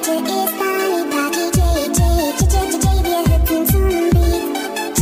matter you.